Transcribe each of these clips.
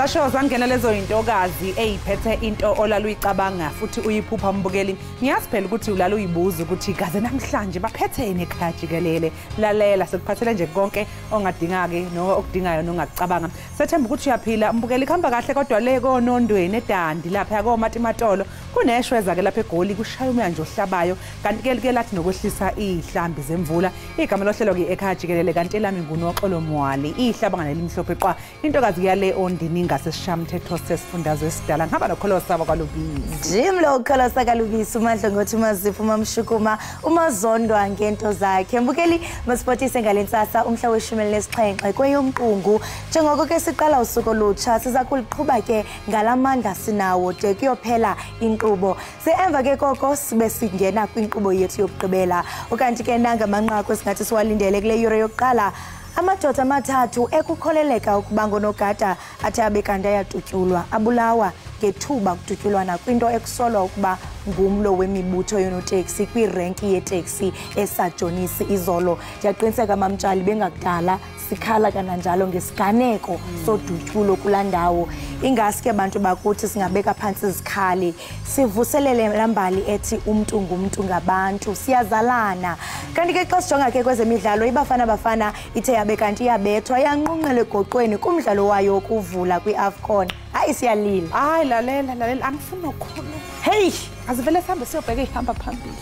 zasho zangena lezo yintokazi eyiphethe into olaluyicabanga futhi uyiphupha mbukeli. Ngiyazi phela ukuthi ulala uyibuza ukuthi kaze namhlanje baphethene ekhaya jikelele? Lalela sekuphathele nje konke ongadinga-ke okudingayo nongakucabanga sethemba ukuthi uyaphila mbukeli kuhamba kahle kodwa le konondweni edandi lapha komatimatolo kuneshweza-ke lapha egoli kushaya umoya nje ohlabayo. Kanti-ke like lathi nokwehlisa iy'hlambi zemvula igama lohlelo-ke ekhaya jikelele kanti elami ngunoxolo mwali ihlabanga nelimhlophe qwa. Intokazi yale ondini ngasesishamthetho sesifundazwe esidala ngihamba nokholosa kwakalubisi jim lo ukholosa kalubisi umandla ngothi umazipho umamshukuma umazondwa ngento zakhe. Mbukeli masipotise ngale ntsasa umhla weshumi elinesixhenxe kweyomqungu. Njengoko ke siqala usuku olutsha siza kuliqhuba ke ngala mandla sinawo de kuyophela inkqubo. Seemva ke koko sibe singena kwinkqubo yethu yokugqibela okanti ke nangamanqaku esingathi siwalindele kule yure yokuqala amadoda amathathu ekukholeleka ukuba ngonogada athe abekanti ayatutyulwa abulawa ngethuba kudutyulwana kwinto ekusolwa ukuba ngumlo wemibutho yonoteksi kwirenki yeteksi esajonisi izolo. Ndiyaqiniseka mamtshali bengakudala sikhala kananjalo ngesiganeko sodutyulo kulaa ndawo. Ingasi ke bantu bakuthi singabeka phantsi izikhali sivuselele lambali ethi umntu ngumntu ngabantu siyazalana. Kanti ke xa sijonga ke kwezemidlalo ibafana bafana ithe yabe kanti iyabethwa yanqunqele egoqweni kumdlalo wayo wokuvula kwiafcon hayi siyalila. Hayi lalela lalela. Angifuni nokhuluma heyi azivele sihambe siyobheka ihamba phambili.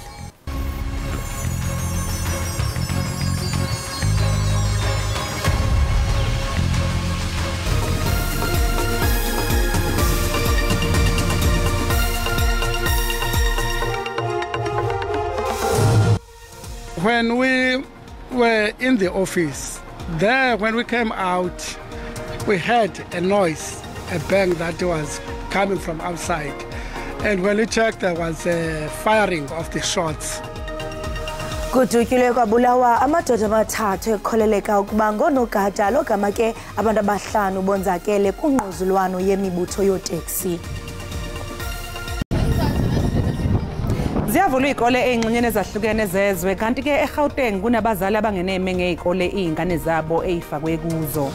When we were in the office, there when we came out, we heard a noise, a bang that was coming from outside. And when we checked, there was a firing of the shots. kudutyulwe kwabulawa amadoda amathathu ekukholeleka ukuba ngoonogada logama ke abantu abahlanu bonzakele kungquzulwano yemibutho yooteksi ziyavulwa iy'kole ey'ngxenyeni ezahlukene zezwe kanti ke egauteng kunabazali abangeneme ngey'kole iy'ngane zabo ey'fakwe kuzo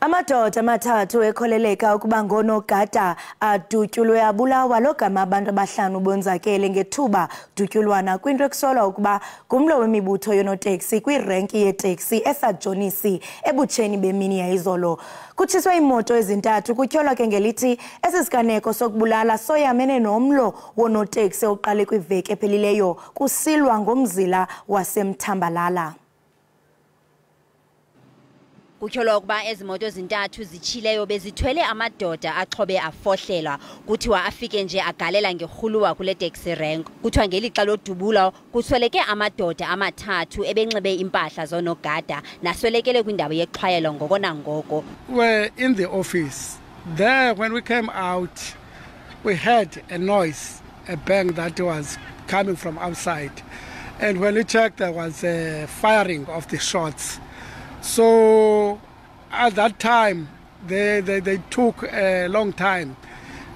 amadoda amathathu ekholeleka ukuba ngoonogada adutyulwe abulawa. Logama abantu abahlanu bonzakele ngethuba dutyulwana. Kwinto ekusolwa ukuba ngumlo wemibutho yoonoteksi kwirenki yeteksi esajonisi ebutsheni bemini yayizolo. Kutshiswe imoto ezintathu kutyholwa ke ngelithi esi siganeko sokubulala soyamene nomlo woonoteksi oqale kwiveki ephelileyo kusilwa ngomzila wasemthambalala kutyholwa ukuba ezi moto zintathu zitshileyo bezithwele amadoda axhobe afohlelwa kuthiwa afike nje agalela ngerhuluwa kule taxi rank kuthiwa ngelixa lodubula kusweleke amadoda amathathu ebenxibe impahla zonogada naswelekele kwindawo yexhwayelo ngoko nangoko We're in the office. There when we came out, we heard a noise, a bang that was coming from outside. And when we checked, there was a firing of the shots. So at that time, they, they, they took a long time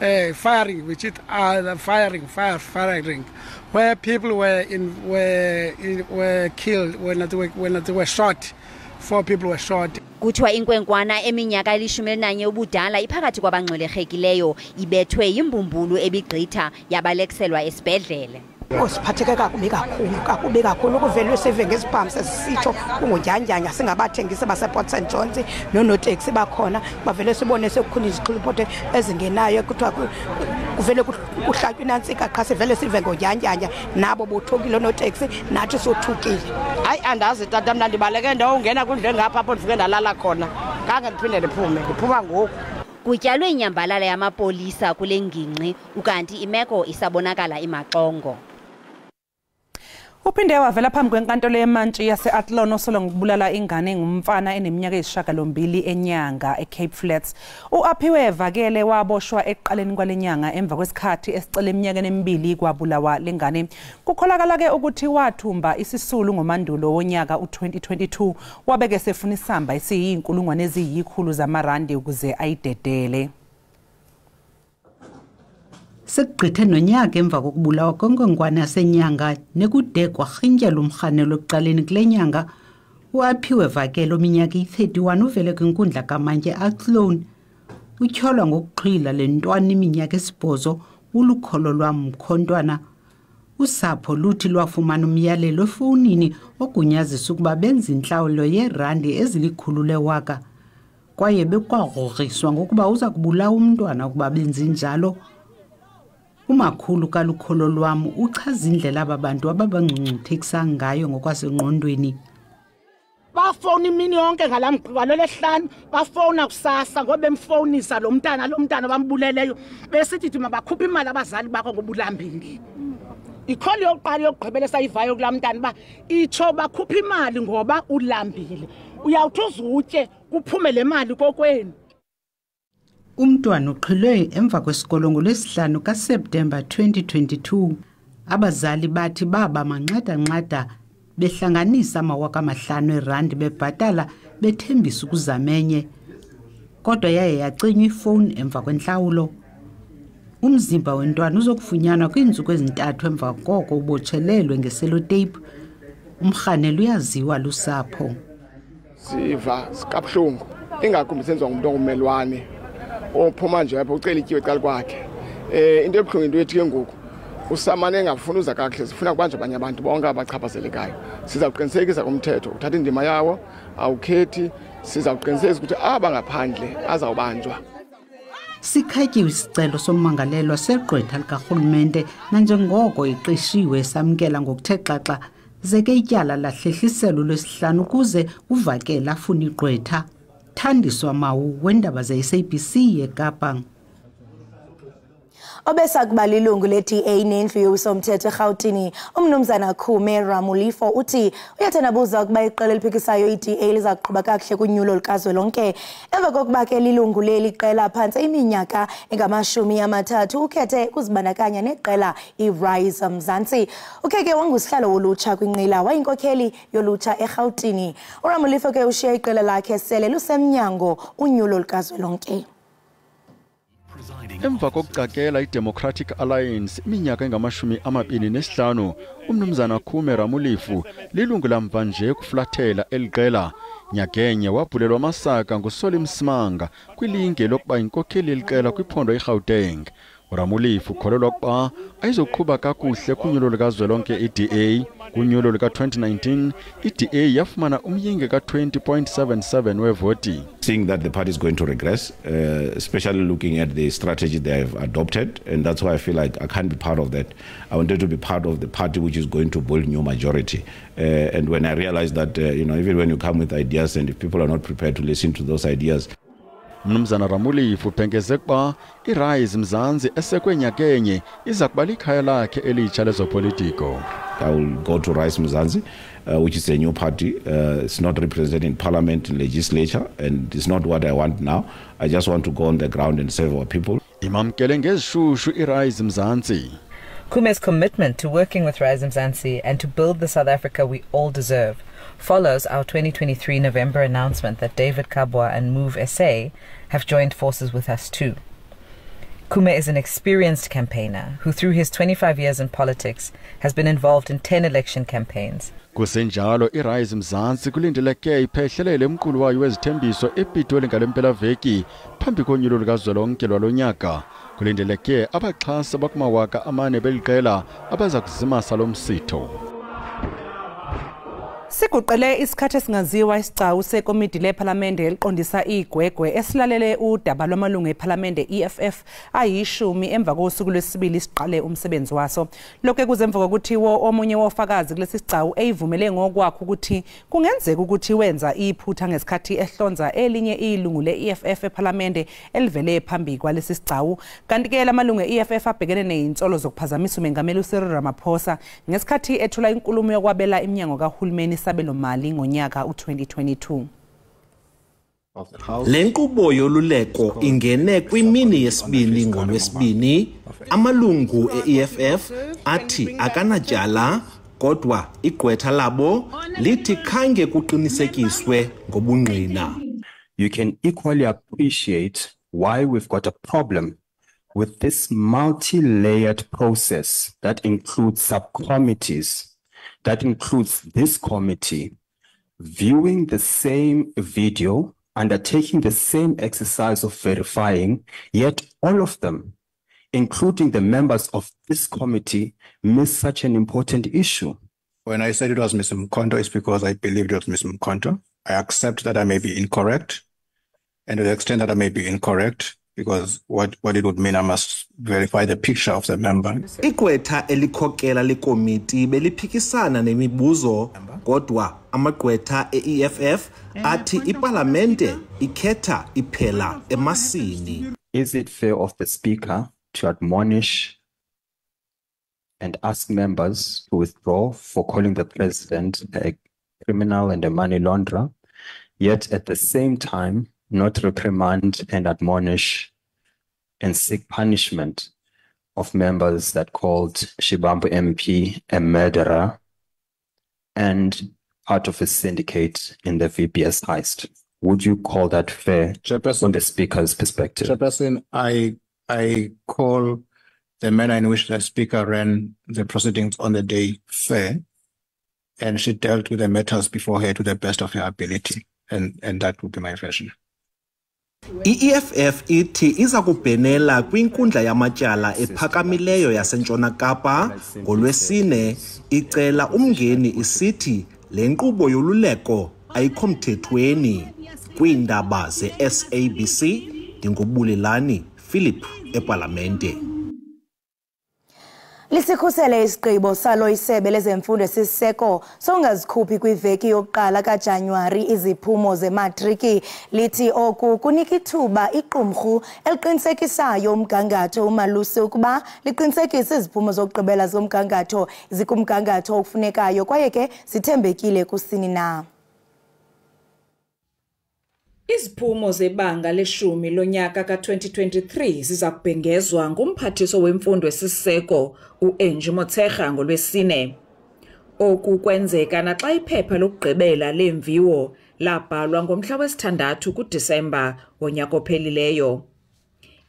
uh, firing, which is uh, firing, fire, firing, where people were in were in, were killed when they were, when they were shot. Four people were shot. kuthiwa inkwenkwana eminyaka elishumi elinanye ubudala iphakathi kwabangxolerhekileyo ibethwe yimbumbulu ebigqitha yabalekselwa esibhedlele osiphatheke kakubi kakhulu kakubi kakhulu kuvelwe sive ngezibhamu sesisitsho kungudyandyanya singabathengisi baseport st johns noonoteksi bakhona bavele sibone sekukhona izixhilipote ezingenayo kuthiwa ku- kuvele kuhl- kuhlatywa inantsika qha sivele sive ngudyandyanya nabo bothukile oonoteksi nathi sothukile. Hayi andazi tata mna ndibaleke ndawungena kwindlu engapha apho ndifike ndalala khona. Kange ndiphinde ndiphume ndiphuma ngoku. Kutyalwe inyambalala yamapolisa kule ngingqi ukanti imeko isabonakala imaxongo. Uphinde wavela phambi kwenkantolo yemantshi yase-atlon osolwa ngokubulala ingane engumfana eneminyaka eyisishiyagalombili enyanga ecape flats. U-aphiwe evakele waboshwa ekuqaleni kwale nyanga emva kwesikhathi esicela eminyakeni emibili kwabulawa le ngane. Kukholakala-ke ukuthi wathumba isisulu ngomandulo wonyaka u-2022 wabeke sefuna isamba esiyiy'nkulungwane eziyikhulu zamarandi ukuze ayidedele. Sekugqithe nonyaka emva kokubulawa kwenkwenkwane yasenyanga nekude kwarhintyela umrhanelo ekuqaleni kule nyanga uaphiwe vakelo minyaka iyi-31 uvele kwinkundla kamantye aclone utyholwa ngokuxhwila le ntwana iminyaka esibhozo ulukholo lwamkhontwana usapho luthi lwafumana umyalelo efowunini ogunyazisa ukuba benza intlawulo yeerandi ezilikhulu lewaka kwaye bekwagrogriswa ngokuba uza kubulawa umntwana ukuba benzi njalo umakhulu kalukholo lwam uchaza indlela aba bantu ababangcungcuthekisa ngayo ngokwasengqondweni. Bafowuna imini yonke ngala mgqiba lesihlanu bafowuna kusasa ngoba bemfowunisa lo mntana lo mntana bambuleleyo. Besithi thi mabakhuphe imali abazali bakho ngoba ulambile ikholi yokuqala yokugqibela esayivayo kulaa mntana uba itsho bakhuphe imali ngoba ulambile. Uyawuthi uzutye kuphume le mali kokwenu umntwana uqhilwe emva kwesikolo ngolwesihlanu kaseptemba 2022 abazali bathi baba manxada-nxada behlanganisa amawaka amahlanu erandi bebhatala bethembisa ukuzamenye kodwa yaye yacinywa ifowuni emva kwentlawulo. Umzimba wentwana uzokufunyanwa kwiintsuku ezintathu emva koko ubotshelelwe ngeseloteyiphu umrhanelo uyaziwa lusapho. Siva sikabuhlungu ingakumbi senziwa ngumntu ongummelwane ophuma nje apho ucela ityiwe ecala kwakhe. Um into ebuhlungu into yethu ke ngoku usamane engafuni uza kakuhle sifuna kubanjwa abanye abantu bonke abachaphazelekayo siza kuqinisekisa kumthetho uthatha indima yawo awukhethi siza kuqinisekisa ukuthi aba ngaphandle azawubanjwa. Sikhatyiwe isicelo sommangalelwa segqwetha likarhulumente nanjengoko iqeshiwe samkela ngokuthe xaxa. Zeke ityala lahlehliselo lwesihlanu ukuze uvakele afuna igqwetha thandiswa mawu wendaba ze-sabc yekapa obesakuba lilungu le-da nendlu yowisomthetho erhawutini. Umnumzana khume ramulifo uthi uyathandabuza ukuba iqela eliphikisayo i-da liza kuqhuba kakuhle kunyulo lukazwelonke. Emva kokuba ke lilungu leli qela phantse iminyaka engamashumi amathathu ukhethe ukuzibandakanya neqela irise mzantsi. Ukhe ke wangusihlalo wolutsha kwinqila wayinkokheli yolutsha erhawutini. Uramulifo ke ushiya iqela lakhe sele lusemnyango unyulo lukazwelonke emva kokucakela idemocratic alliance iminyaka engamashumi amabini nesihlanu umnumzana khume ramulifu lilungu lamva nje kuflathela eliqela nyakenye wabhulelwa amasaka ngusolim simanga kwilinge lokuba yinkokheli yeliqela kwiphondo irhawuteng uramulifu kholelwa ukuba ayizoqhuba kakuhle kunyulo lukazwelonke i-da kunyulo lika-2019 i-da yafumana umyinge ka-20.77 wevoti seeing that the party is going to regress, uh, especially looking at the strategy they have adopted. And that's why I feel like I can't be part of that. I wanted to be part of the party which is going to build new majority. Uh, and when I realized that, uh, you know, even when you come with ideas and if people are not prepared to listen to those ideas, mnumzana ramulifu ubhengeze ukuba irise mzantsi esekwe nyakenye iza kuba likhaya lakhe elitsha lezopolitiko I will go to Rice Mzanzi, uh, which is a new party. Uh, it's not represented in parliament, in legislature, and it's not what I want now. I just want to go on the ground and serve our people. imamkele ngezishushu irise mzantsi Kume's commitment to working with Rise Mzansi and to build the South Africa we all deserve follows our 2023 November announcement that David Kabwa and Move SA have joined forces with us too. Kume is an experienced campaigner who, through his 25 years in politics, has been involved in 10 election campaigns. kusenjalo irise mzantsi kulindeleke iphehlelele wayo wezithembiso phambi konyulo likazwelonke lwalo nyaka kulindeleke abaxhasi abakumawaka amane abaza kuzimasa lo msitho siguqele isikhathi esingaziwa isigcawu sekomidi lephalamende eliqondisa igwegwe esilalele udaba lwamalungu ephalamende EFF ayishumi emva kosuku lwesibili siqale umsebenzi waso. Lokhu kuze emva kokuthi omunye wofakazi kulesi sigcawu eyivumele ngokwakho ukuthi kungenzeka ukuthi wenza iphutha ngesikhathi ehlonza elinye ilungu le-EFF ephalamende elivele phambi kwalesi sigcawu kanti ke lamalungu e-EFF abhekene neyinsolo zokuphazamisa umengameli uCyril Ramaphosa ngesikhathi ethula inkulumo yokwabela iminyango kahulumeni isabelo mali ngonyaka u2022 Le nkqubo yoluleko ingene kwimini yesibini ngolwesibini amalungu e-EFF athi akanatyala kodwa igqwetha labo lithi khange kuqinisekiswe ngobungqina. You can equally appreciate why we've got a problem with this multi-layered process that includes subcommittees, that includes this committee, viewing the same video, undertaking the same exercise of verifying, yet all of them, including the members of this committee, miss such an important issue. When I said it was Mr. Mkonto, it's because I believed it was Mr. Mkonto. I accept that I may be incorrect. And to the extent that I may be incorrect, because what, what it would mean, I must verify the picture of the member. igqwetha elikhokela lekomiti beliphikisana nemibuzo kodwa amagqwetha e-EFF athi ipalamente ikhetha iphela emasini Is it fair of the speaker to admonish and ask members to withdraw for calling the president a criminal and a money launderer, yet at the same time not reprimand and admonish and seek punishment of members that called Shibambu MP a murderer and part of a syndicate in the VPS heist? Would you call that fair from the speaker's perspective? Chairperson, I, I call the manner in which the speaker ran the proceedings on the day fair. And she dealt with the matters before her to the best of her ability. And, and that would be my version. i-EFF ithi iza kubhenela kwinkundla yamatyala ephakamileyo yaseNtshona Kapa ngolwesine icela umngeni isithi le nkqubo yoluleko ayikho mthethweni kwiindaba ze-SABC ndingubulelani Philip epalamente lisikhusele isigqibo salo isebe lezemfundo esisiseko songazikhuphi kwiveki yokuqala kaJanuwari. Iziphumo zematriki lithi oku kunika ithuba iqumrhu eliqinisekisayo umgangatho umalusi ukuba liqinisekise iziphumo zokugqibela zomgangatho zikumgangatho okufunekayo kwaye ke zithembekile kusini na Iziphumo zebanga leshumi lonyaka ka2023 ziza kubhengezwa ngumphathiso wemfundo esiseko uAngie Motshega ngolwesine. Oku kwenzeka naxa iphepha lokugqibela lemviwo labhalwa ngomhla wesithandathu kuDisemba wonyaka ophelileyo.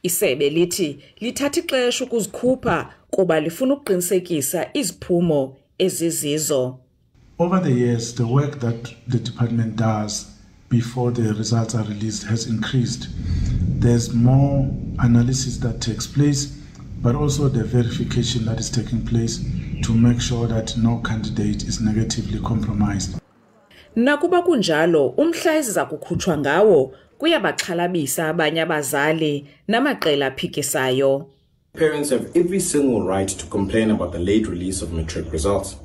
Isebe lithi lithatha ixesha ukuzikhupha kuba lifuna ukuqinisekisa iziphumo ezizizo. Over the years, the work that the department does before the results are released has increased. There's more analysis that takes place, but also the verification that is taking place to make sure that no candidate is negatively compromised. Nakuba kunjalo, umhla eziza kukhutshwa ngawo kuyabaxhalabisa abanye abazali namaqela aphikisayo. Parents have every single right to complain about the late release of matric results.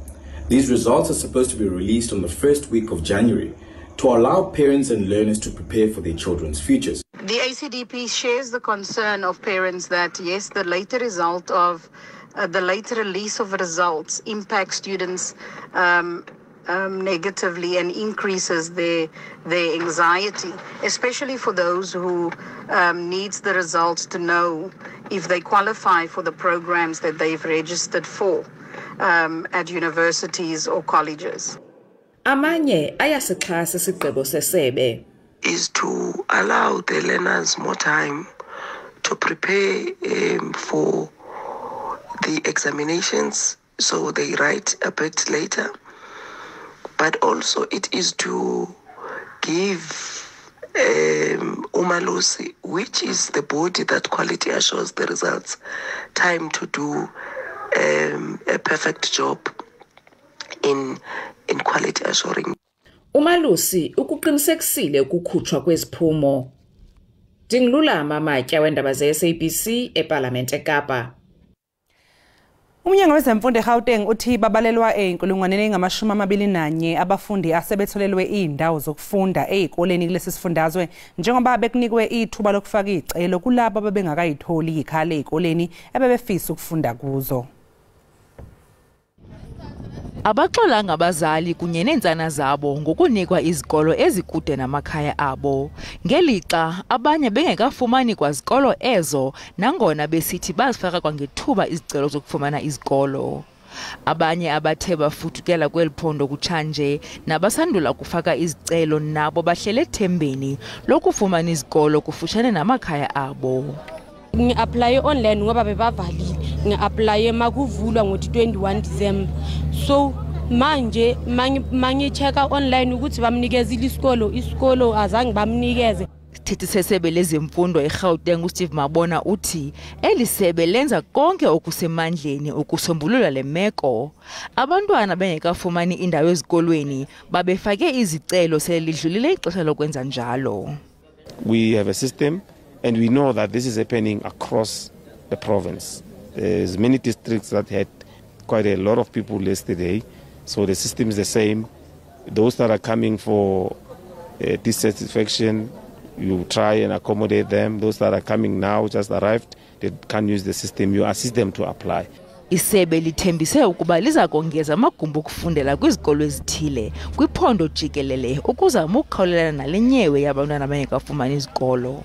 These results are supposed to be released on the first week of January to allow parents and learners to prepare for their children's futures. The ACDP shares the concern of parents that yes, the later result of uh, the later release of results impacts students um, um, negatively and increases their their anxiety, especially for those who um, needs the results to know if they qualify for the programs that they've registered for um, at universities or colleges. Amanye ayasixhasa isigqibo sesebe. is to allow the learners more time to prepare um, for the examinations so they write a bit later but also it is to give um, umalusi which is the body that quality assures the results time to do um, a perfect job in in quality assuring Umalusi ukuqinisekisile ukukhutshwa kweziphumo. Dingilulama amatya wendaba ze-SABC eParlamente eKapa. Umnyango wezemfundo eGauteng uthi babalelwa eyinkulungwaneni engamashumi amabili nanye abafundi asebetholelwe iy'ndawo zokufunda ey'koleni kulesi sifundazwe njengoba bekunikwe ithuba lokufaka iy'celo kulabo ababengakayitholi iy'khala ey'koleni ebebefisa ukufunda kuzo. Abaxolanga abazali kunye neentsana zabo ngokunikwa izikolo ezikude namakhaya abo. Ngelixa abanye bengekafumani kwazikolo ezo nangona besithi bazifaka kwangethuba izicelo zokufumana izikolo. Abanye abathe bafuthukela kweli phondo kutshanje nabasandula kufaka izicelo nabo bahlele thembeni lokufumana izikolo kufutshane namakhaya abo. Ngi-aplaye online ngoba bebavalile ngi-aplaye makuvulwa ngo-21 December. So manje mangi-check-a online ukuthi bamnikezile isikolo isikolo azange bamnikeze. Isithethi sesebe lezemfundo egauteng usteve mabona uthi eli sebe lenza konke okusemandleni ukusombulula le meko. Abantwana bengekafumani indawo ezikolweni babefake izicelo selidlulile ixesha lokwenza njalo. We have a system and we know that this is happening across the province there's many districts that had quite a lot of people yesterday so the system is the same those that are coming for uh, dissatisfaction you try and accommodate them. Those that are coming now, just arrived, they can use the system. You assist them to apply. isebe lithembise ukuba liza kongeza amagumbi okufundela kwizikolo ezithile kwiphondo jikelele ukuzama ukukhawulelana nale nyewe yabantwana abangekafumani izikolo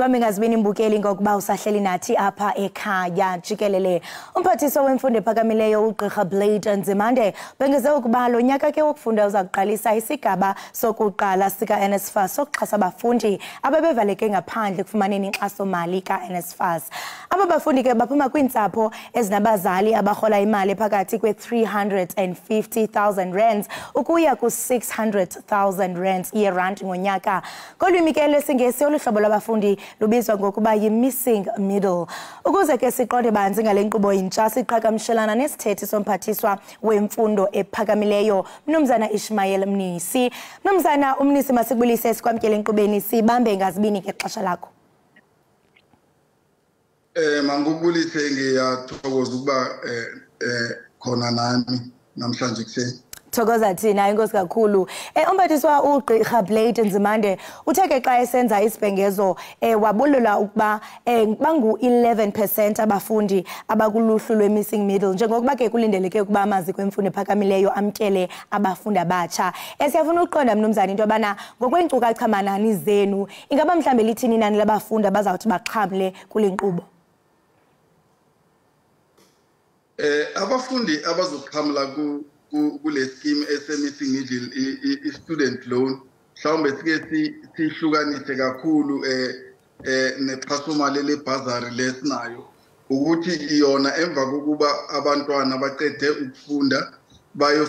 sibambe ngazibini imbukeli ngokuba usahleli nathi apha ekhaya. Jikelele umphathiswa wemfundo ephakamileyo ugqirha blade nzimande bengeze ukuba lo nyaka ke wokufunda uza kuqalisa isigaba sokuqala sika-nsfas sokuxhasa abafundi ababevaleke ngaphandle ekufumaneni inkxasomali ka-nsfas aba bafundi ke baphuma kwiintsapho ezinabazali abarhola imali phakathi kwe-350 000 rands ukuya ku-600 000 rands yerant ngonyaka. Kolwimi ke lwesingesi olu hlobo lwabafundi lubizwa ngokuba yi-missing middle. Ukuze ke siqonde banzi ngale nkqubo yintsha siqhagamshelana nesithethi somphathiswa wemfundo ephakamileyo. Mnumzana ishmael mnisi. Mnumzana umnisi masikubulise sikwamkele enkqubeni sibambe ngazibini ngexesha lakho? Eh mangubulise ngiyathokoza ukuba eh eh khona nami namhlanje kuseni thokoza thina inkosi kakhulu. Um umphathiswa ugqirha blade nzimande uthe ke xa esenza isibhengezo um wabulula ukuba um bangu-11 percent abafundi abakuluhlu lwe-missing middle njengokuba ke kulindeleke ukuba amaziko emfundo ephakamileyo amtyele abafundi abatsha. Um siyafuna ukuqonda mnumzana into yobana ngokweenkcukacha manani zenu ingaba mhlawumbi lithini inani labafundi abazawuthi baxhamle kule nkqubo? Eh abafundi abazoxhamla kule scheme ese-missing middle i-student loan. Mhlawumbe sike sihlukanise kakhulu eh eh nexhasomali lebhazari lesinayo ukuthi yona emva kokuba abantwana baqede ukufunda bayo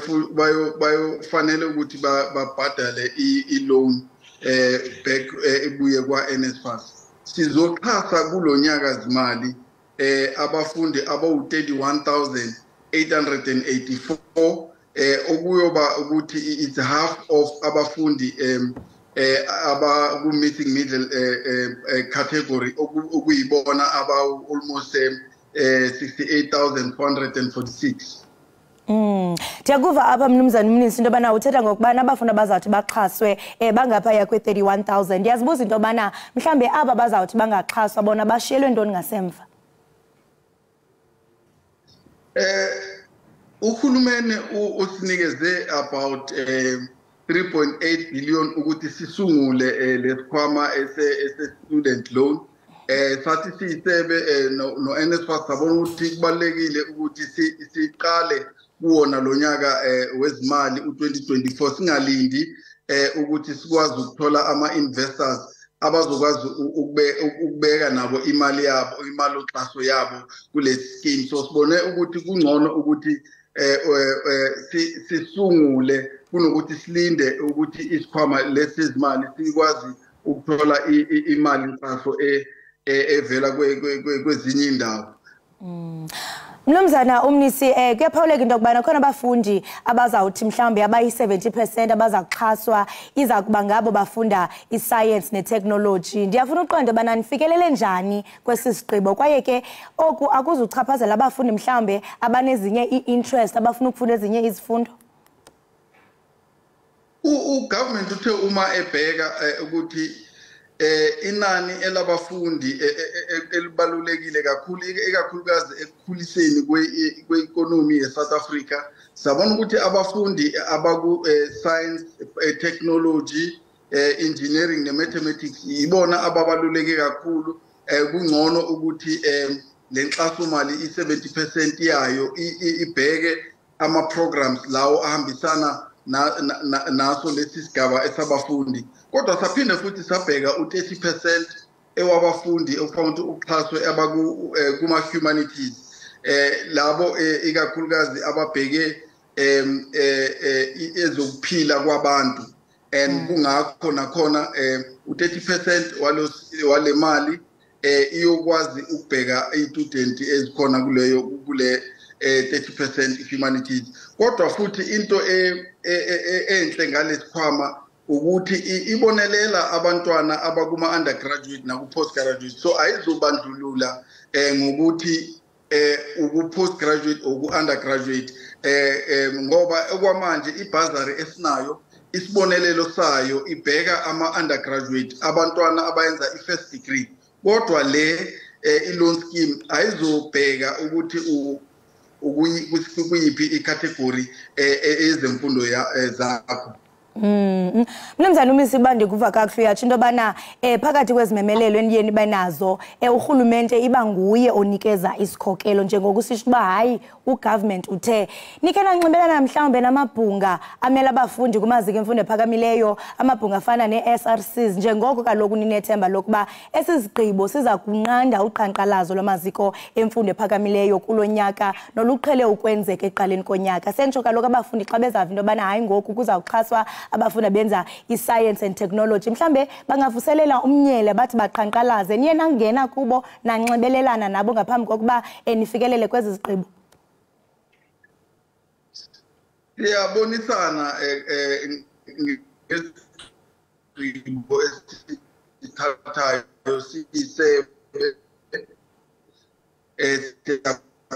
bayofanele ukuthi babhadale i-loan eh back ebuye kwa-NSFAS sizoxhasa kulonyaka zimali eh abafundi abawu-31000 884 eh okuyoba ukuthi it's half of abafundi um eh aba ku missing middle eh category okuyibona aba almost eh 68446 Mm. Ndiyakuva apha mnumzana umnisi into yobana uthetha ngokubana abafundi abazawuthi baxhaswe um bangaphaya kwe-31 000 ndiyazibuza into yobana mhlawumbi aba bazawuthi bangaxhaswa bona bashiyelwe ntoni ngasemva? Eh uhulumene usinikeze about eh 3.8 billion ukuthi sisungule lesikhwama ese student loan. Eh sathi siyisebe no NSFAS sabona ukuthi kubalekile ukuthi siqale kuwona lonyaka wezimali u2024 singalindi eh ukuthi sikwazi ukuthola ama investors abazokwazi ukubeka nabo imali yabo imali oxhaso yabo kule scheme. So sibone ukuthi kungcono ukuthi eh sisungule kunokuthi silinde ukuthi isikhwama lesizimali sikwazi ukuthola imali nxaso evela kwezinye indawo mnumzana umnisi um kuyaphawuleka into yokubana khona abafundi abazawuthi mhlawumbi abayi-70 percent abaza kuxhaswa iza kuba ngabo bafunda iscience neteknoloji ndiyafuna uqonda ubana nifikelele njani kwesi sigqibo? Kwaye ke oku akuzuchaphazela abafundi mhlawumbi abanezinye ii-interest abafuna ukufunda ezinye izifundo? Ugovernment uthe uma ebheka ukuthi eh inani elabafundi elibalulekile kakhulu ikakhulukazi ekukhuliseni kwe-economy ye-South Africa. Sabona ukuthi abafundi abaku science technology engineering ne mathematics yibona ababaluleke kakhulu. Kungcono ukuthi eh lenxasomali i70% yayo ibheke ama programs lawo ahambisana na- na- na- naso lesi sigaba esabafundi. Kodwa saphinde futhi sabheka u30% ewabafundi okufanele ukuthi uxhaswe abaku eh, kuma humanities eh labo eh, ikakhulukazi ababheke eh eh, ezokuphila kwabantu. And kungakho nakhona eh u30% walos wale mali eh iyokwazi ukubheka i-student ezikhona kuleyo kule 30% humanities. Kodwa futhi into e- e- e- enhle ngalesikhwama ukuthi i- ibonelela abantwana abakuma undergraduate naku postgraduate so ayizobandlulula eh ngokuthi eh uku postgraduate uku undergraduate eh eh, ngoba okwamanje ibhazari esinayo isibonelelo sayo ibheka ama undergraduate abantwana abayenza i-first degree. Kodwa le eh, i-loan scheme ayizobheka ukuthi u- ukuyi- kus- kuyiphi icategory eh, eh, ezemfundo ya- eh, zakho? Mm. Mnumzana umisi ndikuva kuva kakuhle uyatsho into yobana um phakathi kwezimemelelo eniye nibe nazo eh urhulumente iba nguye onikeza isikhokelo njengokusisho uba hayi ugovernment uthe nikhe nanxibelana mhlawumbe namabhunga amele abafundi kumaziko emfundo ephakamileyo amabhunga afana ne-SRCs njengoko kaloku ninethemba lokuba esi sigqibo siza kunqanda uqhankqalazo lwamaziko emfundo ephakamileyo kulo nyaka noluqhele ukwenzeka ekuqaleni konyaka sentsho kaloku abafundi xa bezava into yobana hayi ngoku kuzawuxhaswa abafundi benza i-science and technology. Mhlambe bangavuselela umnyele bathi baqhankqalaze. Niye nangena kubo nanxibelelana nabo ngaphambi kokuba enifikelele nifikelele kwezi zigqibo? Siyabonisana ngezigqibo eh, ngesigqibo esithathayo siyisebe eh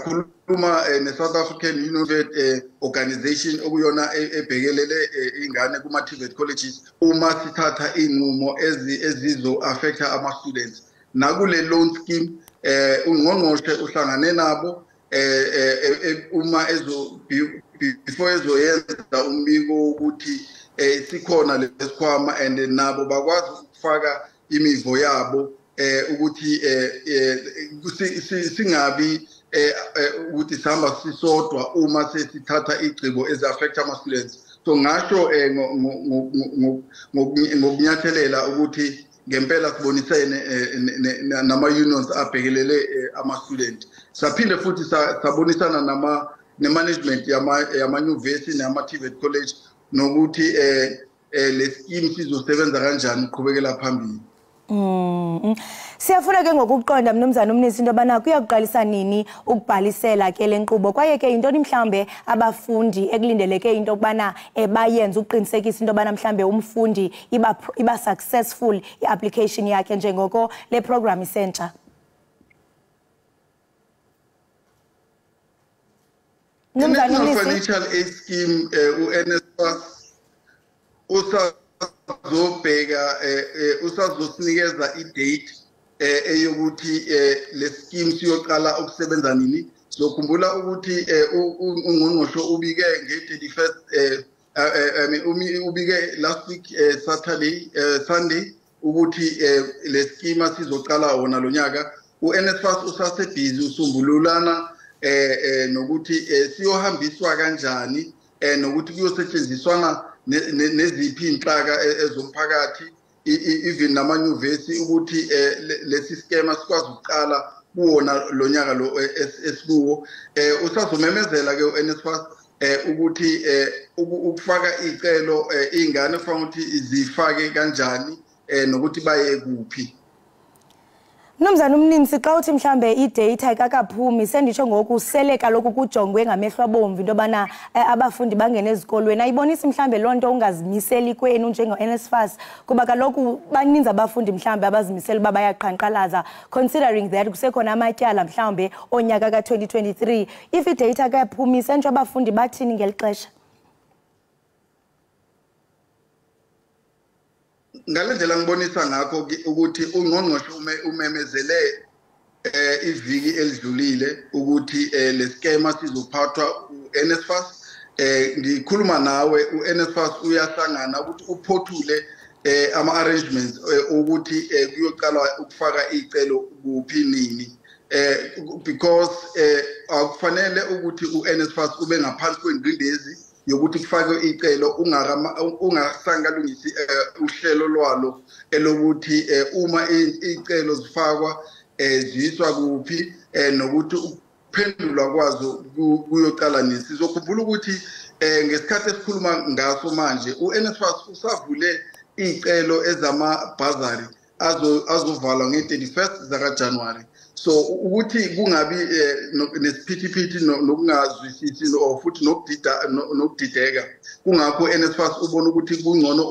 siyakhuluma eh, ne-South African University eh, Organization okuyona e- ebhekelele eh, ingane kuma TVET colleges uma sithatha inqumo ezi- ezizo affecta ama students nakule loan scheme eh ungqongqoshe uhlangane nabo eh eh, eh, uma before ezoyenza umbiko ukuthi eh sikhona lesikhwama and nabo bakwazi ukufaka imivo yabo eh ukuthi eh eh, si- singabi eh eh, ukuthi sihamba sisodwa uma sesithatha igcibo ezi affect ama students so ngasho eh ngo- ngokunyathelela ukuthi ngempela sibonisene eh, ne- ne- na- nama unions abhekelele eh, ama student. Saphinde futhi sa- sabonisana nama ne management yama yamanyuvesi nama TVET college nokuthi eh eh le scheme sizosebenza kanjani uqhubekela phambili. Mm. mm. Siyafuna ke ngokuqonda mnumzana umnisi into yobana kuyakuqalisa nini ukubhalisela ke le nkqubo kwaye ke yintoni mhlawumbe abafundi ekulindeleke into yokubana bayenze ukuqinisekisa into yobana mhlawumbe umfundi iba iba successful i-application yakhe njengoko le program isentsha Mnumzana umnisi financial aid scheme eh, u-NSFAS usazobheka eh, eh, usazosinikeza i-date eh, eyokuthi le scheme siyoqala ukusebenza nini. Zokhumbula ukuthi ungqongqosho ubike nge-31st eh, eh, eh, I mean, ubike last week Saturday Sunday ukuthi le scheme sizoqala wona lo nyaka. u-NSFAS usasebhizi usumbululana eh nokuthi siyohambiswa kanjani eh nokuthi kuyosetshenziswana neziphi inhlaka e- ezomphakathi even namanyuvesi ukuthi eh, le- lesi skema sikwazi ukuqala kuwona lo nyaka lo eh, es- esikuwo. Eh usazomemezela ke uNSFAS eh ukuthi eh uku- ukufaka icelo eh, ingane kufanele ukuthi zifake kanjani eh nokuthi baye kuphi. Mnumzana umninzi xa uthi mhlawumbe i-data ikakaphumi senditsho ngoku sele kaloku kujongwe ngamehlo abomvu into yobana eh, abafundi bangene ezikolweni. Ayibonisi mhlawumbe loo nto ungazimiseli kwenu njengo-nsfas kuba kaloku baninzi abafundi mhlawumbe abazimisele uba bayaqhankqalaza. Considering that kusekhona amatyala mhlawumbe onyaka ka-2023 if i-data kayaphumi sentsho abafundi bathini ngeli xesha ngalendlela ngibonisa ngakho ukuthi ungqongqoshe ume- umemezele eh iviki elidlulile ukuthi eh le skema sizophathwa uNSFAS eh ngikhuluma nawe uNSFAS uyahlangana ukuthi uphothule eh ama arrangements eh, ukuthi eh, kuyoqala ukufaka icelo kuphi nini. Eh because eh akufanele ukuthi uNSFAS ube ngaphansi kwengcindezi yokuthi kufakwe icelo ungasangalungisi eh, uhlelo lwalo elokuthi eh, uma icelo zifakwa eh ziswa kuphi nokuthi ukuphendulwa kwazo ku- kuyoqala nini. Sizokhumbula ukuthi ngesikhathi esikhuluma ngaso manje uNSFAS usavule icelo ezama-bazari azo- azovalwa nge-31st zakajanuwari. So ukuthi kungabi eh, nesiphithiphithi no- nokungazwisisi no- or futhi nokudideka. Kungakho NSFAS ubona ukuthi kungcono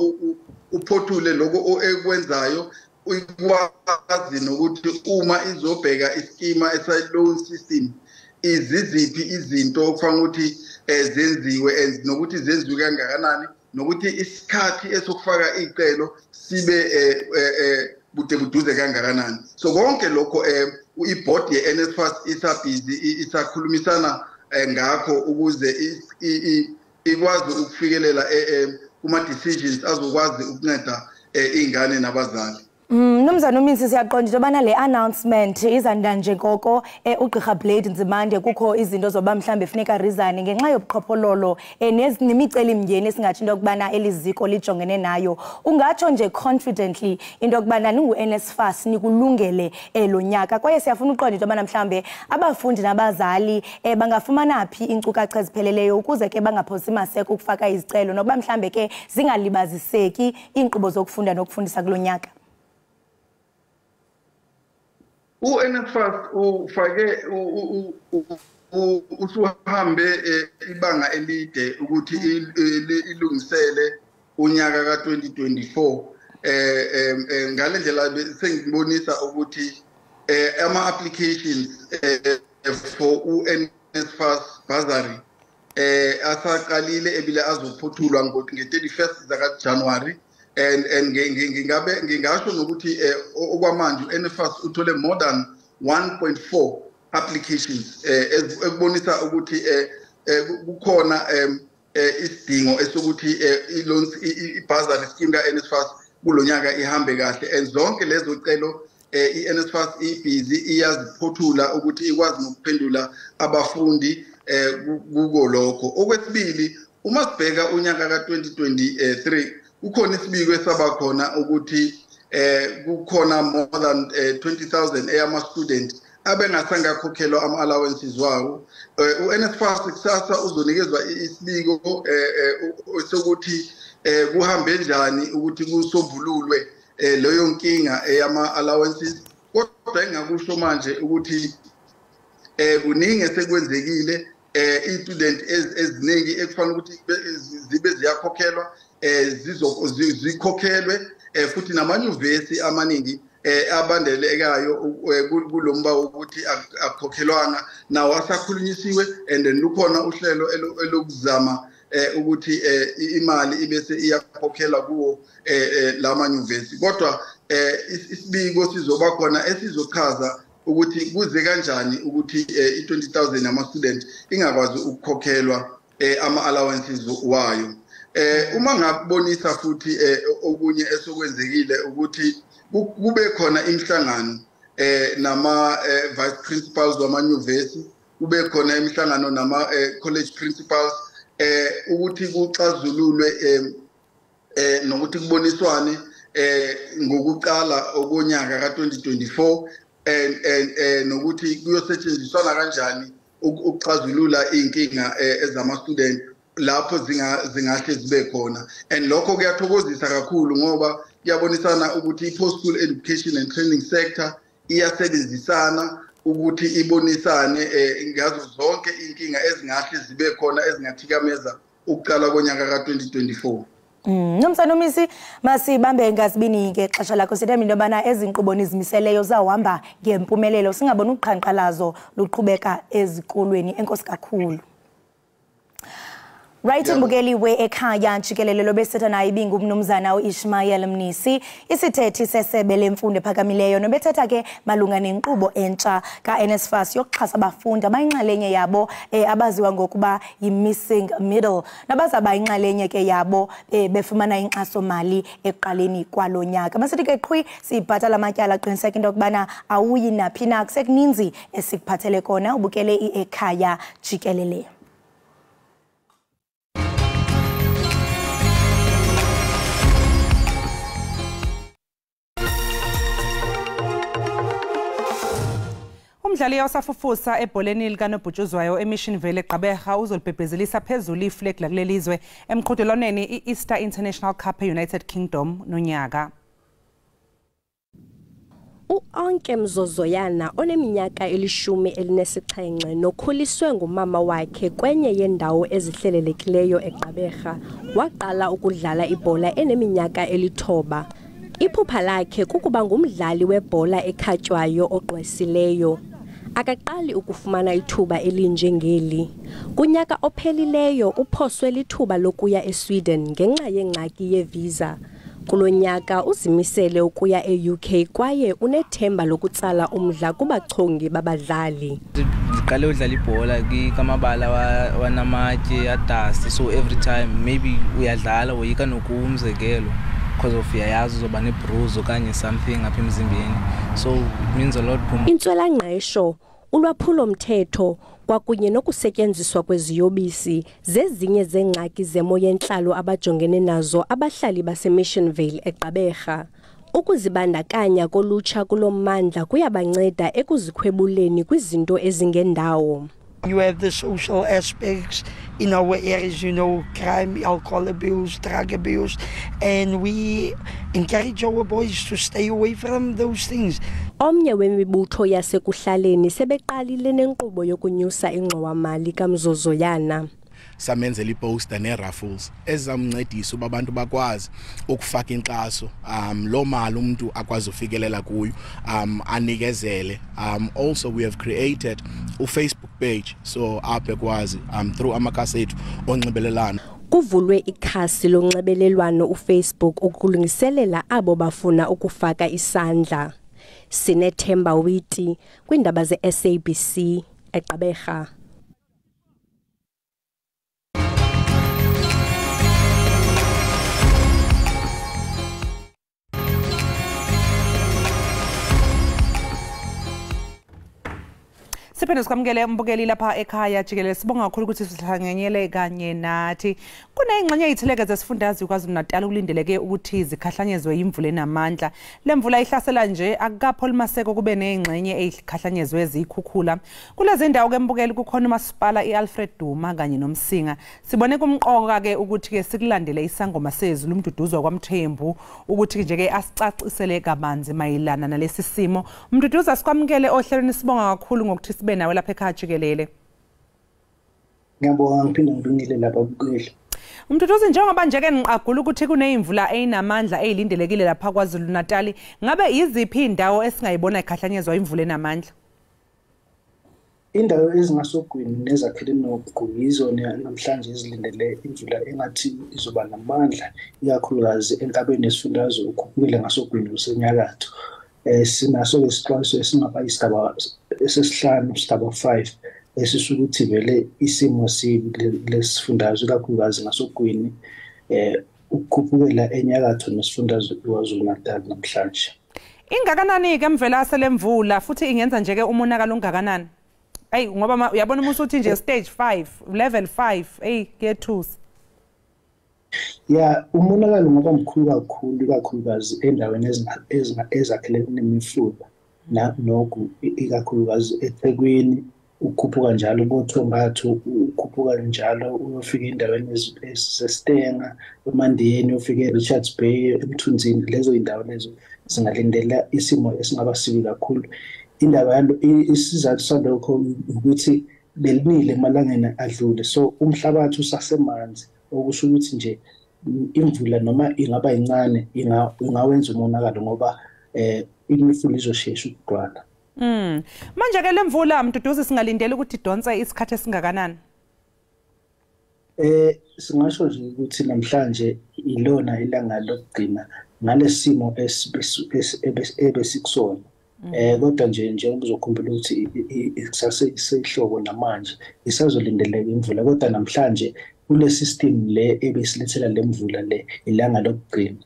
uphothule lokho ekwenzayo. Ikwazi nokuthi uma izobheka iskema esa-loan system iziziphi izinto okufanele ukuthi eh, zenziwe and nokuthi zenziwe kangakanani. Nokuthi isikhathi esokufaka icelo sibe eh, eh, eh, bude buduze kangakanani. So konke lokho eh iboard ye-NSFAS isabhizi isakhulumisana eh, ngakho ukuze ikwazi ukufikelela kuma-decisions azokwazi ukunceda eh, iy'ngane nabazali. Mnumzana uMinsi siyaqonda into yobana le announcement izanda njengoko eh, ugqirha Blade Nzimande. Kukho izinto zoba mhlambe funeka resign ngenxa yobuqhophololo eh, nezi- nemicelimngeni esingatsho into eliziko lijongene nayo. Ungatsho nje confidently into yokubana ningu-NSFAS nikulungele elo lo nyaka. Kwaye siyafuna uqonda into yobana mhlambe abafundi nabazali eh, bangafumana phi iinkcukacha ezipheleleyo ukuze ke bangaphosi maseko ukufaka izicelo nokuba mhlambe ke zingalibaziseki iinkqubo zokufunda nokufundisa kulo nyaka uNSFAS ufake usuhambe eh, ibanga elide ukuthi il- il- ilungisele unyaka ka2024 eh em, ngale ndlela be- sengibonisa ukuthi eh ama applications eh for uNSFAS bursary eh asaqalile ebile azophothulwa nge-31st zakaJanuary and and ngi- ngi- ngingabe ngingasho nokuthi eh, okwamanje uNFAS uthole more than 1.4 applications eh ekubonisa ukuthi eh ku- kukhona isidingo esokuthi i-loans i- i- i-bursary scheme ka-NSFAS kulonyaka ihambe kahle. And zonke lezo celo i-NSFAS ibhizi iyaziphothula ukuthi ikwazi nokuphendula abafundi ku- kuko lokho. Okwesibili uma sibheka unyaka ka2023 kukhona isibiko esaba khona ukuthi eh kukhona more than eh, 20000 eyama student abengasanga khokhelwa ama allowances wawo. Eh, uNSFAS kusasa uzonikezwa isibiko eh, eh, sokuthi eh kuhambe njani ukuthi kusombululwe eh leyo nkinga eyama allowances kodwa engakusho manje ukuthi eh kuningi esekwenzekile eh i-student ez- eziningi ekufanele ukuthi be- zibe ziyakhokhelwa eh zikhokhelwe eh futhi namanyuvesi amaningi eh abandelekayo eh, kulomba ukuthi ak- akukhokhelwana nawo asakhulunyisiwe and then lukhona uhlelo elo- elokuzama eh ukuthi eh imali ibese iyakhokhelwa kuwo eh eh, lamanyuvesi kodwa eh is- isibiko sizoba khona esizochaza ukuthi kuze kanjani ukuthi eh, i-20000 ama student ingakwazi ukukhokhelwa eh, ama allowances wayo. Eh uma ngabonisa futhi eh, okunye esokwenzekile ukuthi ku- kube khona imihlangano eh nama eh, vice principals wamanyuvesi kube khona imihlangano nama eh, college principals eh ukuthi kuxazululwe eh, nokuthi kuboniswane eh ngokuqala okonyaka ka2024 and and nokuthi kuyosetshenziswana kanjani uk- ukuxazulula inkinga ezama student lapho zinga zingahle zibe khona. And lokho kuyathokozisa kakhulu ngoba kuyabonisana ukuthi i-post school education and training sector iyasebenzisana ukuthi ibonisane eh, ngazo zonke inkinga ezingahle zibe khona ezingathikameza ukuqala konyaka ka-2024 Mm, Nomsana Umisi masibambe ngazibini ke xesha lakho sithemba into yobana ezinkqubo nizimiseleyo zawuhamba ngempumelelo singaboni uqhankqalazo luqhubeka ezikolweni enkosi kakhulu. Right yeah. mbukeli we ekhaya jikelelelo lobesetha naye ibingumnumzana uIshmael Mnisi. Isithethi sesebe lemfundo ephakamileyo nobethetha ke malunga nenkqubo entsha ka-nsfas yokuxhasa abafundi abayinxalenye yabo eh, abaziwa ngokuba yi-missing middle. Nabazaba inxalenye ke yabo eh, befumana inkxasomali ekuqaleni kwalo nyaka. Masithi ke qhwi siyibhatala amatyala qiniseka into yokubana awuyi naphi na. Kusekuninzi esikuphathele kona ubukele i-ekhaya jikelele umdlali osafufusa ebholeni likanobhutshuzwayo emission vale egqaberha uzolibhebhezelisa phezulu iflag lakuleli zwe emqhudelwaneni i-easter international cup e-united kingdom nonyaka. U-onke mzozoyana oneminyaka elishumi elinesixhenxe nokhuliswe ngumama wakhe kwenye yendawo ezihlelelekileyo egqaberha waqala ukudlala ibhola eneminyaka elithoba. Iphupha lakhe kukuba ngumdlali webhola ekhatywayo ogqwesileyo akaqali ukufumana ithuba elinjengeli. Kunyaka ophelileyo uphoswe lithuba lokuya esweden ngenxa yengxaki yevisa. Kulo nyaka uzimisele ukuya e-uk kwaye unethemba lokutsala umdla kubachongi babadlali. Ndiqale udlala ibhola kamabala wanamatye adasti so every time maybe uyadlala woyika nokumzekelo because of uyayazi uzoba nebruze okanye something apha emzimbeni. So it means a lot intswelangqesho ulwaphulo-mthetho kwakunye nokusetyenziswa kweziyobisi zezinye zeengxaki zemo yentlalo abajongene nazo abahlali basemissionvale egqaberha. Ukuzibandakanya kolutsha kulo mmandla kuyabanceda ekuzikhwebuleni kwizinto ezingendawo You have the social aspects in our areas, you know, crime, alcohol abuse, drug abuse, and we encourage our boys to stay away from those things. omnye wemibutho yasekuhlaleni sebeqalile nenkqubo yokunyusa ingxowamali kamzozoyana samenzela iposter ne-raffles ezizamncedisa uba abantu bakwazi ukufaka inkxaso um loo mali umntu akwazi ufikelela kuyo um anikezele. Um also we have created ufacebook page so apho ekwazi um through amakhasi ethu onxibelelana. Kuvulwe ikhasi lonxibelelwano ufacebook ukulungiselela abo bafuna ukufaka isandla. Sinethemba witi kwiindaba ze-sabc egqaberha siphinde sikwamukele mbukeli lapha ekhaya jikelele sibonga kakhulu ukuthi sihlanganyele kanye nathi. Kuneyingxenye eyithileke zesifundazwe kwazulu natal kulindeleke ukuthi zikhahlanyezwe yimvula enamandla le mvula ihlasela nje akukapho limaseko kube neyingxenye eyikhahlanyezwe eziyikhukhula kulezi ndawo ke mbukeli kukhona umasipala i-alfred duma kanye nomsinga. Sibone kumqoka-ke ukuthi-ke sikulandele isangoma sezulu umduduzwa kwamthembu ukuthi nje-ke asicacisele kabanzi mayelana nalesi simo. Umduduza sikwamukele ohlelweni sibonga kakhulu ngokuthi sibe nawe lapha ekhaya jikelele ngiyabonga ngiphinde ngilungile lapha bukeli umduduzi njengoba nje-ke ngiqagula ukuthi kuneyimvula eyinamandla eyilindelekile lapha kwazulu natali ngabe yiziphi iy'ndawo esingayibona ikhahlanyezwa imvula enamandla? Indawo ezingasogwini nezakhele nogqu yizona namhlanje ezilindele imvula engathi izoba namandla ikakhulukazi enkabeni yesifundazwe ukhuphukile ngasogwini lusenyakatho sinaso-ke isixwayiso esingaba isigaba esesihlanu sigaba five esisho ukuthi vele isimo lesifundazwe ikakhulukazi ngasogwini um ukukhuphukela enyakatho nesifundazwe iwazulu natal namhlanje. Ingakanani-ke mvelase lemvula futhi ingenza nje-ke umonakalo ongakanani? Eyi ngoba uyabona uma usuthi nje stage five level five eyi kuyethusa ya umonakalo ngoba mkhulu kakhulu ikakhulukazi endaweni ezakhelene nemifula nogu ikakhulukazi ethekwini ukhuphuka njalo bothombathu ukhuphuka njalo uyofika endaweni ezisestenga emandiyeni uyofika e-richards bay emthunzini lezo indawo lezo zingalindela isimo esingaba sibi kakhulu. Indaba yalo isizathu salokho ukuthi belinile emalangeni adlule. So umhlabathi usasemanzi. Okusho ukuthi nje imvula noma ingaba incane ingawenza umonakalo ngoba eh imifula izoshesha ukugcwala Mm. Manje ke lemvula mduduzi singalindela ukuthi idonse isikhathi esingakanani? Eh singasho nje ukuthi namhlanje ilona ilanga lokugcina ngalesimo ebesikusona. Eh kodwa nje njengoba uzokhumbula ukuthi ikusase isehlobo namanje isazolindeleka imvula kodwa namhlanje kule system le ebesilethela lemvula le ilanga lokugcina.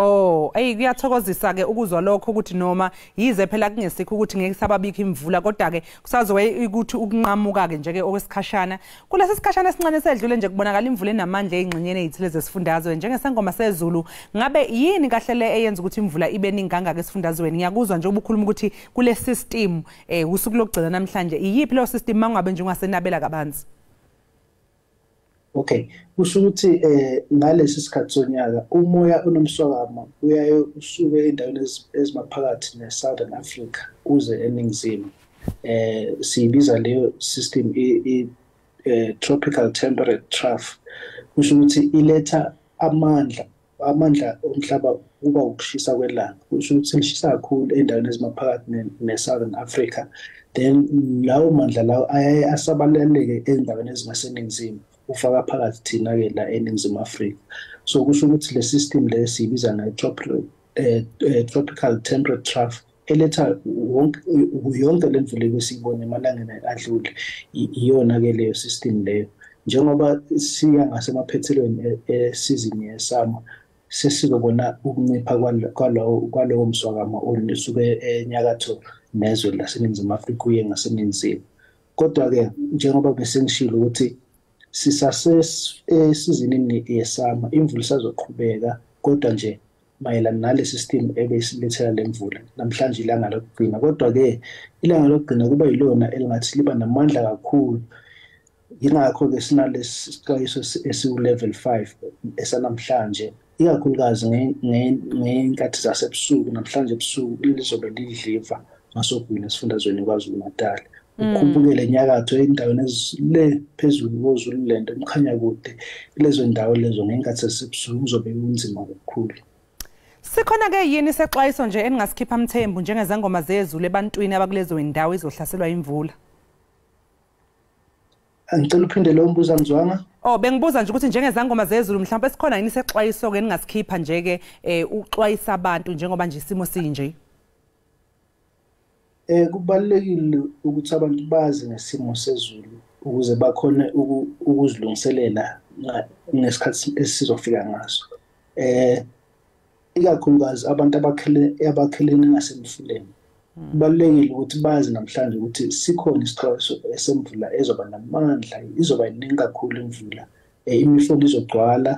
Oh, ey kuyathokozisa ke ukuzwa lokho ukuthi noma yize phela kungesikho ukuthi ngeke sababikho imvula kodwa ke kusazowe ukuthi ukunqamuka ke nje ke okwesikhashana. Kulesi sikhashana esincane sedlule nje kubonakala imvula enamandla ezingxenyeni ezithile zesifundazwe njengesangoma sezulu. Ngabe yini kahle le eyenza ukuthi imvula ibe ninganga ke esifundazweni? Ngiyakuzwa nje ubukhuluma ukuthi kule system eh usuku lokugcina namhlanje iyiphi lo system mangabe nje ungasenabela kabanzi? Okay, kusho ukuthi eh ngalesi sikhathi sonyaka umoya onomswakama uyaye usuke endaweni ezimaphakathi ne-Southern Africa uze eningizimu. Eh siyibiza leyo system i eh tropical temperate trough. Kusho ukuthi iletha amandla amandla omhlaba kuba ukushisa kwelanga. Kusho ukuthi lishisa kakhulu endaweni ezimaphakathi ne-Southern Africa. Then lawo mandla lawo ayaye asabaleleke endaweni ezingaseningizimu. Ufaka phakathi thina ke la eningizimu Afrika. So kusho ukuthi le system le siyibiza ngayo tropical eh, eh, tropical temperate trough eletha wonke yonke le mvula ebesiyibona emalangeni adlule iyona ke leyo system leyo. Njengoba siya ngasemaphethelweni esizini yesama sesikubona ukuncipha kwalowo kwalowo mswakama osuke enyakatho nezwe laseningizimu Afrika uye ngaseningizimu. Kodwa ke njengoba bese ngishilo ukuthi sisasesizini yesama imvula isazoqhubeka kodwa nje mayelana nale system ebesilethela lemvula namhlanje ilanga lokugcina. Kodwa ke ilanga lokugcina kuba yilona elingathi liba namandla kakhulu. Yingakho ke sinalesi sixwayiso esiku level 5 esanamhlanje. Ikakhulukazi ngeenkathi zasebusuku namhlanje ebusuku lizobe lidliva masogwini esifundazweni kwaZulu Natal ukhumbukele enyakatho endaweni ezile phezulu kozulu lento emkhanya kude. Lezo ndawo lezo ngenkathi sesebusuku kuzobe kunzima kakhulu. Sikhona ke yini sexwayiso nje eningasikhipha mthembu njengezangoma zezulu ebantwini abakulezo indawo izohlaselwa imvula? Angicela uphinde lo mbuzo angizwanga Oh bengibuza nje ukuthi njengezangoma zezulu mhlawumbe sikhona yini sexwayiso ke ningasikhipha nje ke eh uxwayisa abantu njengoba nje isimo sinje? Eh kubalekile ukuthi abantu bazi ngesimo sezulu ukuze bakhone ukuzilungiselela ngesikhathi esizofika ngaso. Eh ikakhulukazi abantu abakhele abakhelene ngasemfuleni. Kubalekile ukuthi bazi namhlanje ukuthi sikhona isixwayiso esemvula ezoba namandla izoba iningi kakhulu imvula. Imifula izogcwala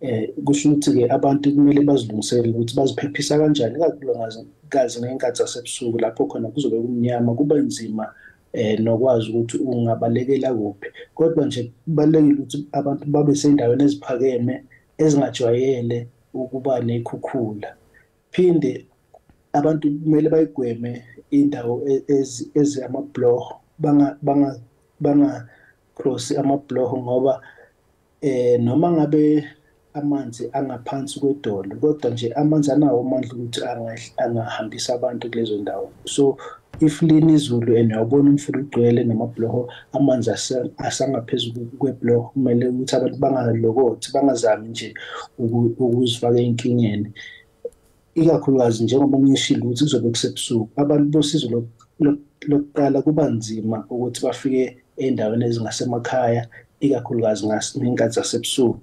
eh kusho ukuthi ke abantu kumele bazilungisele ukuthi baziphephisa kanjani ikakhulukazi kazi ngeenkathi zasebusuku lapho khona kuzobe kumnyama kuba nzima eh nokwazi ukuthi ungabalekela kuphi. Kodwa nje kubalekile ukuthi abantu babe sendaweni eziphakeme ezingajwayele ukuba nekhukhula phinde abantu kumele bayigweme indawo eziyamabloho banga banga banga cross amabloho ngoba eh noma ngabe amanzi angaphansi kwedolo kodwa nje amanzi anawo amandla ukuthi angahambisa abantu kulezo ndawo. So if lini izulu and uyawubona umfula ugcwele namabloho amanzi asangaphezulu kwebloho kumele ukuthi abantu bangalokothi bangazami nje ukuzifaka enkingeni ikakhulukazi njengoba ngishilo ukuthi kuzobe kusebusuku abantu bosizo lokuqala kuba nzima ukuthi bafike ey'ndaweni ezingasemakhaya ikakhulukazi ngey'nkathi zasebusuku.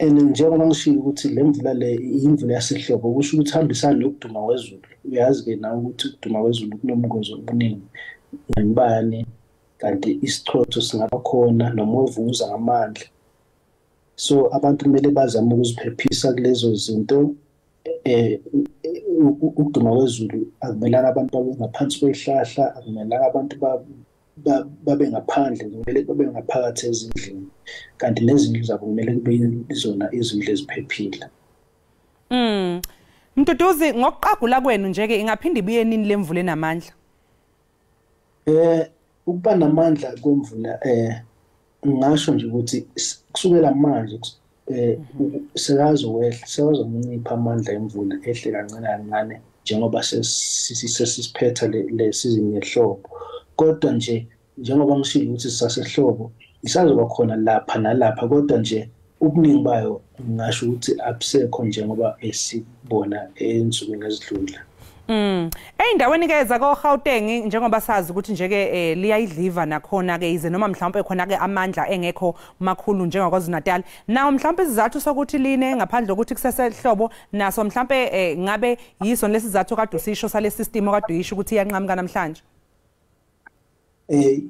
And njengoba ngishilo ukuthi le mvula le imvula yasehlobo kusho ukuthi hambisana nokuduma kwezulu. Uyazi-ke nawe ukuthi ukuduma kwezulu kunobungozi obuningi nemibane kanti isichotho singaba khona noma uvuza ngamandla. So abantu kumele bazame ukuziphephisa kulezo zinto eh ukuduma kwezulu akumelanga abantu babe ngaphansi kwehlahla akumelanga abantu babe ngaphandle kumele babe ngaphakathi ezindlini kanti nezindlu zabo kumele kube izona izindlu eziphephile. Mm Mduduzi ngokuqagula kwenu nje ke ingaphinde ibuye nini lemvula enamandla? Eh ukuba namandla kwemvula eh ngisho nje ukuthi kusukela manje eh sekazowehla sekazomuncipha amandla emvula ehle kancane kancane njengoba sesisiphetha le season yehlobo. Kodwa nje njengoba ngishilo ukuthi sisasehlobo isazoba khona lapha nalapha kodwa nje ubuningi bayo ngingasho ukuthi abusekho njengoba esibona ensukwini ezidlule Mm. Eyindaweni ke zako-Gauteng njengoba sazi ukuthi nje ke eh, liyayidliva nakhona ke ize noma mhlawumbe khona ke amandla engekho makhulu njengakwaZulu Natal. Nawo mhlawumbe isizathu sokuthi line ngaphandle kokuthi kusesehlobo naso mhlawumbe eh, ngabe yiso lesizathu kade usisho sale system okade uyisho ukuthi iyanqamuka namhlanje. Eh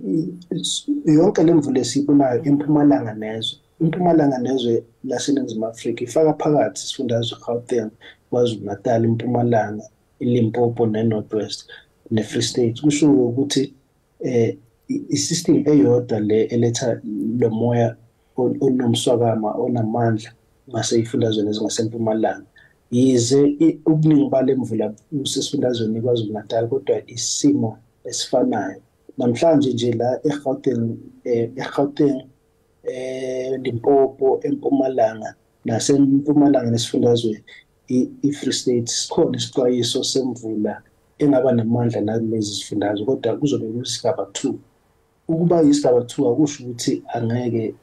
yonke lemvulo esiyibonayo empumalanga nezwe. Impumalanga nezwe laseningizimu Afrika ifaka phakathi isifundazwe Gauteng kwaZulu Natal impumalanga iLimpopo neNorthwest neFree State. Kusho ukuthi eh isystem eyodwa le eletha lo moya onomswakama onamandla ngaseyifundazweni ezingasempumalanga yize ubuningi balemvula usesifundazweni kwaZulu Natal kodwa isimo esifanayo namhlanje nje la eGauteng eGauteng eh Limpopo empumalanga nasempumalanga nesifundazwe i-Free State sikhona isixwayiso semvula engaba namandla nalezi zifundazwe kodwa kuzobe kuyisigaba 2 ukuba yisigaba 2 akusho ukuthi angeke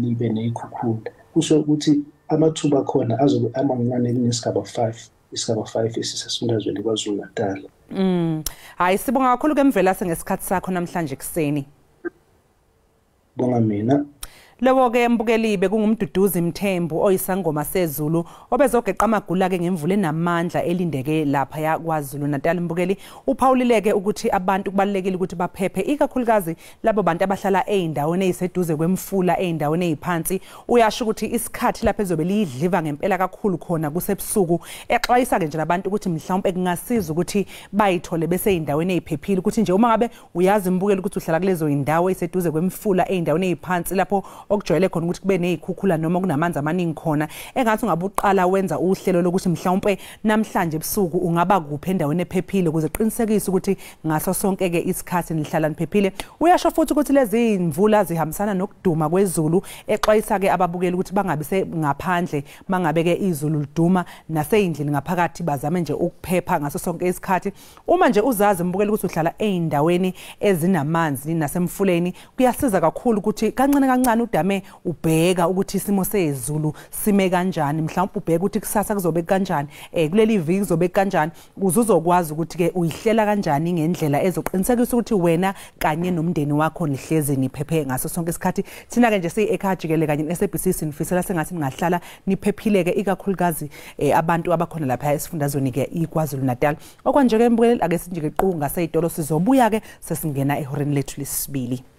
libe nezikhukhula kusho ukuthi amathuba akhona azobe amancane kunesigaba 5 isigaba 5 esisesifundazweni kwaZulu Natal Mm. Hayi sibonga kakhulu kemvela sengesikhathi sakho namhlanje kuseni. Bonga mina. Lewo ke mbukelibe kungumduduzi Mthembu oyisangoma sezulu obezogeqa amagula ke ngemvula enamandla elindeke lapha yaKwaZulu Natal. Mbukeli uphawulileke ukuthi abantu kubalekile ukuthi baphephe ikakhulukazi labo bantu abahlala eindaweni eziseduze kwemfula eindaweni eziphansi uyasho ukuthi isikhathi lapha ezobe liyidliva ngempela kakhulu khona kusebusuku. Exwayisa ke nje labantu ukuthi mhlawumbe kungasiza ukuthi bayithole bese eindaweni eziphephile ukuthi nje uma ngabe uyazi mbukeli ukuthi uhlala kulezo indawo eziseduze kwemfula eindaweni eziphansi lapho okujwayele khona ukuthi kube nezikhukhula noma kunamanzi amaningi khona engathi ungabe uqala wenza uhlelo lokuthi mhlawumbe namhlanje ebusuku ungaba kuphi endaweni ephephile ukuze qinisekise ukuthi ngaso sonke ke isikhathi nihlala niphephile. Uyasho futhi ukuthi lezi imvula zihambisana nokuduma kwezulu exwayisa ke ababukeli ukuthi bangabi ngaphandle mangabe ke izulu liduma naseyindlini ngaphakathi bazame nje ukuphepha ngaso sonke isikhathi. Uma nje uzazi mbukeli ukuthi uhlala eindaweni ezinamanzi nasemfuleni kuyasiza kakhulu ukuthi kancane kancane udame ubheka ukuthi isimo sezulu sime kanjani. Mhlawumbe ubheka ukuthi kusasa kuzobe kanjani eh kuleli viki kuzobe kanjani ukuze uzokwazi ukuthi ke uyihlela kanjani ngendlela ezoqinisekisa ukuthi wena kanye nomndeni wakho nihleze niphephe ngaso sonke isikhathi. Thina ke nje siyi ekhajikele kanye neSABC sinifisela sengathi ningahlala niphephile ke ikakhulukazi abantu abakhona lapha esifundazweni ke iKwaZulu Natal okwanje ke mbukeli ake sinjike qunga seyitolo sizobuya ke sesingena ehoreni lethu lesibili.